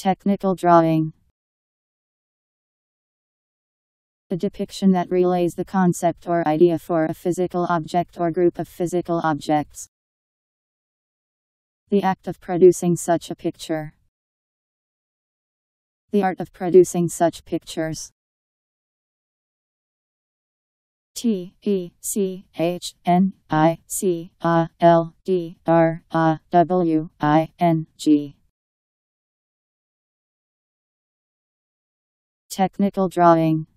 Technical drawing. A depiction that relays the concept or idea for a physical object or group of physical objects. The act of producing such a picture. The art of producing such pictures. T E C H N I C A L D R A W I N G Technical drawing